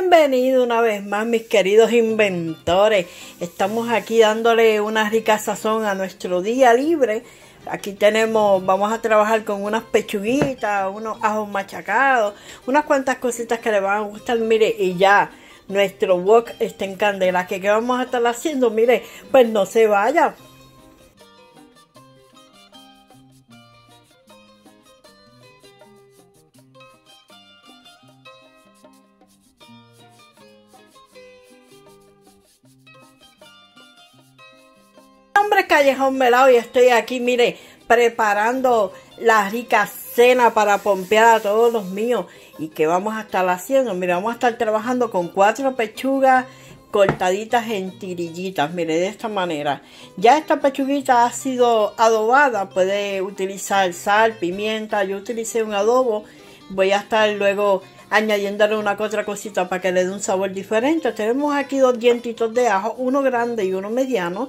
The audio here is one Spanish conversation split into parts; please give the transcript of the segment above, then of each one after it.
Bienvenido una vez más mis queridos inventores. Estamos aquí dándole una rica sazón a nuestro día libre. Aquí tenemos, vamos a trabajar con unas pechuguitas, unos ajos machacados, unas cuantas cositas que le van a gustar. Mire, y ya nuestro wok está en candela. ¿Qué, ¿Qué vamos a estar haciendo? Mire, pues no se vaya. Callejón Melado y estoy aquí, mire, preparando la rica cena para pompear a todos los míos. ¿Y qué vamos a estar haciendo? Mire, vamos a estar trabajando con cuatro pechugas cortaditas en tirillitas, mire, de esta manera. Ya esta pechuguita ha sido adobada, puede utilizar sal, pimienta, yo utilicé un adobo. Voy a estar luego añadiéndole una otra cosita para que le dé un sabor diferente. Tenemos aquí dos dientitos de ajo, uno grande y uno mediano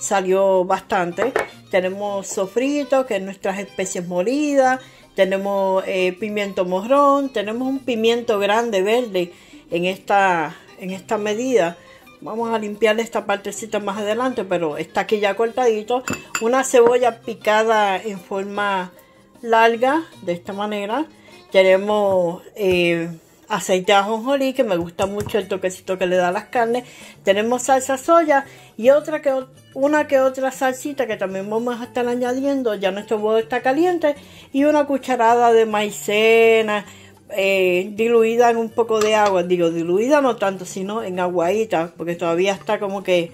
salió bastante. Tenemos sofrito, que es nuestras especies molidas. Tenemos eh, pimiento morrón. Tenemos un pimiento grande verde en esta, en esta medida. Vamos a limpiarle esta partecita más adelante, pero está aquí ya cortadito. Una cebolla picada en forma larga, de esta manera. Tenemos eh, aceite de ajonjolí, que me gusta mucho el toquecito que le da a las carnes. Tenemos salsa soya y otra que una que otra salsita que también vamos a estar añadiendo, ya nuestro huevo está caliente, y una cucharada de maicena eh, diluida en un poco de agua, digo diluida no tanto, sino en aguadita, porque todavía está como que,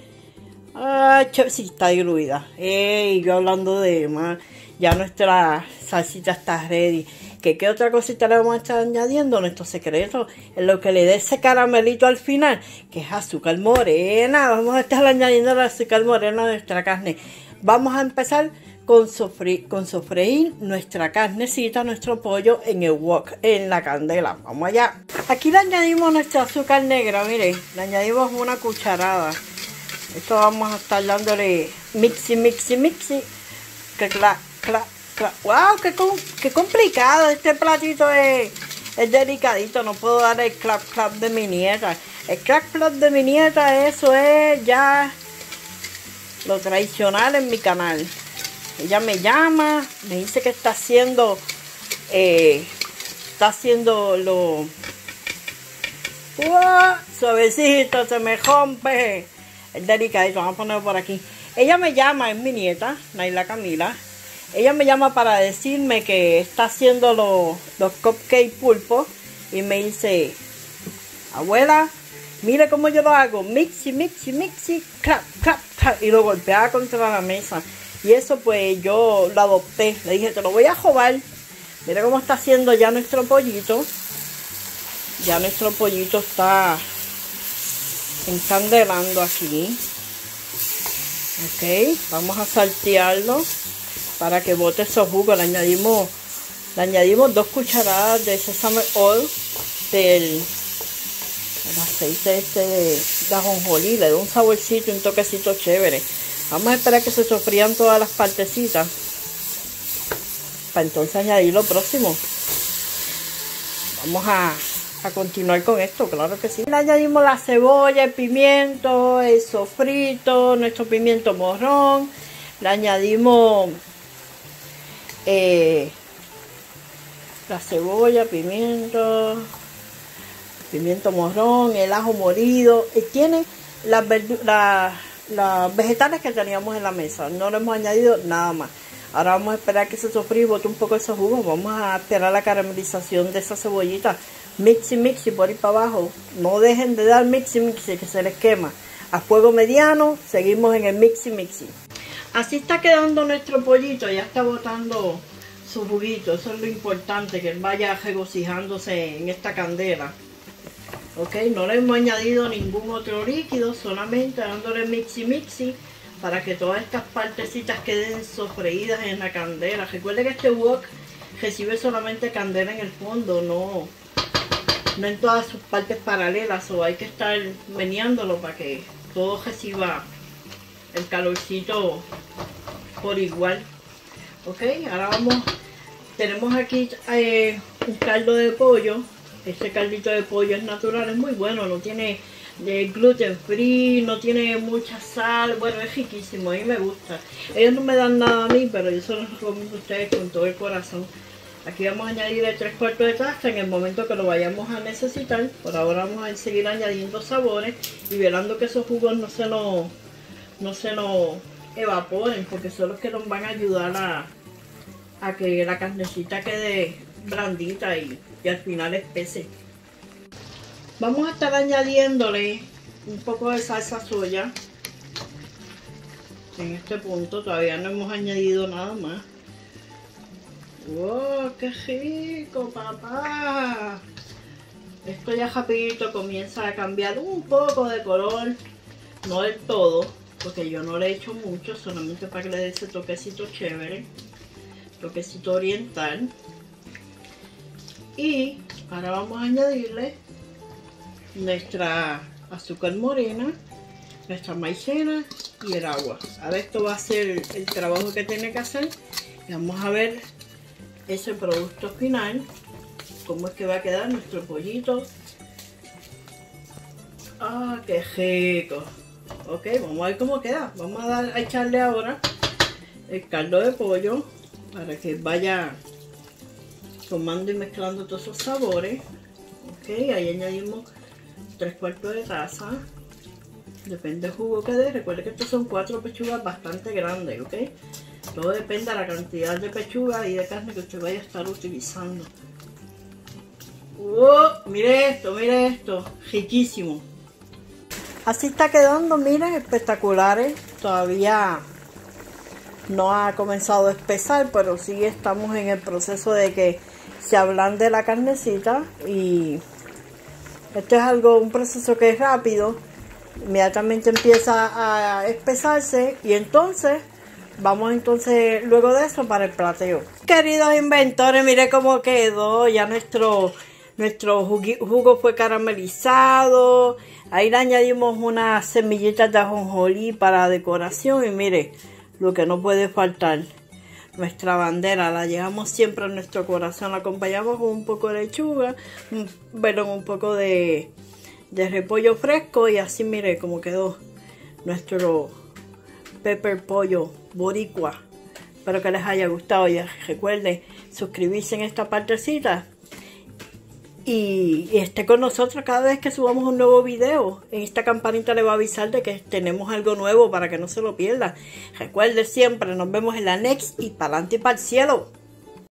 ah, sí, está diluida, Ey, yo hablando de más, ya nuestra salsita está ready, qué otra cosita le vamos a estar añadiendo, nuestro secreto, en lo que le dé ese caramelito al final, que es azúcar morena, vamos a estar añadiendo el azúcar morena a nuestra carne. Vamos a empezar con, sofreír, nuestra carnecita, nuestro pollo en el wok, en la candela. Vamos allá. Aquí le añadimos nuestro azúcar negra, miren, le añadimos una cucharada. Esto vamos a estar dándole mixi, mixi, mixi. Clac, clac, ¡Wow! Qué, qué, complicado! Este platito es, es, delicadito. No puedo dar el clap clap de mi nieta. El clap clap de mi nieta, eso es ya lo tradicional en mi canal. Ella me llama, me dice que está haciendo, eh, está haciendo lo... Suavecito, se me rompe. Es delicadito, vamos a ponerlo por aquí. Ella me llama, es mi nieta, Naila Camila ella me llama para decirme que está haciendo los, los cupcake pulpo y me dice, abuela, mire cómo yo lo hago, mixi, mixi, mixi, clap, clap, clap, y lo golpeaba contra la mesa. Y eso pues yo lo adopté, le dije, te lo voy a jobar. Mira cómo está haciendo ya nuestro pollito. Ya nuestro pollito está encandelando aquí. Ok, vamos a saltearlo para que bote esos jugos. Le añadimos, le añadimos dos cucharadas de sesame oil del aceite este de, ajonjolí. Le da un saborcito, un toquecito chévere. Vamos a esperar que se sofrían todas las partecitas. Para entonces añadir lo próximo. Vamos a, a continuar con esto, claro que sí. Le añadimos la cebolla, el pimiento, el sofrito, nuestro pimiento morrón. Le añadimos eh, la cebolla, pimiento, pimiento morrón, el ajo molido. Y tiene las, las vegetales que teníamos en la mesa. No le hemos añadido nada más. Ahora vamos a esperar que se sofríe y bote un poco esos jugos. Vamos a esperar la caramelización de esa cebollita. Mixi, mixi por ahí para abajo. No dejen de dar mixi, mixi que se les quema. A fuego mediano, seguimos en el mixi, mixi. Así está quedando nuestro pollito, ya está botando su juguito, eso es lo importante, que él vaya regocijándose en esta candela. Ok, no le hemos añadido ningún otro líquido, solamente dándole mixi mixi para que todas estas partecitas queden sofreídas en la candela. Recuerde que este wok recibe solamente candela en el fondo, no, no en todas sus partes paralelas, o hay que estar meneándolo para que todo reciba el calorcito por igual. Ok, ahora vamos, tenemos aquí eh, un caldo de pollo Este caldito de pollo es natural, es muy bueno, no tiene de gluten free, no tiene mucha sal, bueno, es riquísimo, a mí me gusta. Ellos no me dan nada a mí, pero yo se los recomiendo a ustedes con todo el corazón. Aquí vamos a añadirle tres cuartos de taza en el momento que lo vayamos a necesitar. Por ahora vamos a seguir añadiendo sabores y velando que esos jugos no se nos, no se nos evaporen, porque son los que nos van a ayudar a, a que la carnecita quede blandita y, y al final espese. Vamos a estar añadiéndole un poco de salsa soya. En este punto todavía no hemos añadido nada más. ¡Wow! ¡Qué rico, papá! Esto ya rapidito comienza a cambiar un poco de color. No del todo, porque yo no le he hecho mucho, solamente para que le dé ese toquecito chévere. Toquecito oriental. Y ahora vamos a añadirle nuestra azúcar morena, nuestra maicena y el agua. Ahora esto va a ser el trabajo que tiene que hacer. Y vamos a ver ese producto final, cómo es que va a quedar nuestro pollito. Ah, qué rico. Ok, vamos a ver cómo queda. Vamos a, dar, a echarle ahora el caldo de pollo para que vaya tomando y mezclando todos esos sabores. Ok, ahí añadimos tres cuartos de taza. Depende del jugo que dé. Recuerde que estos son cuatro pechugas bastante grandes, ¿ok? Todo depende de la cantidad de pechuga y de carne que usted vaya a estar utilizando. ¡Oh! Mire esto, mire esto. Riquísimo. Así está quedando, miren, espectaculares. Todavía no ha comenzado a espesar, pero sí estamos en el proceso de que se ablande la carnecita y esto es algo, un proceso que es rápido. Inmediatamente empieza a espesarse y entonces vamos entonces luego de eso para el plateo. Queridos inventores, mire cómo quedó. Ya nuestro, nuestro jugo fue caramelizado. Ahí le añadimos unas semillitas de ajonjolí para decoración y mire lo que no puede faltar nuestra bandera, la llevamos siempre a nuestro corazón, la acompañamos con un poco de lechuga, pero un poco de, de repollo fresco y así mire cómo quedó nuestro pepper pollo boricua. Espero que les haya gustado y recuerden suscribirse en esta partecita y, esté con nosotros cada vez que subamos un nuevo video. En esta campanita le va a avisar de que tenemos algo nuevo para que no se lo pierda. Recuerde siempre, nos vemos en la next y para adelante y para el cielo.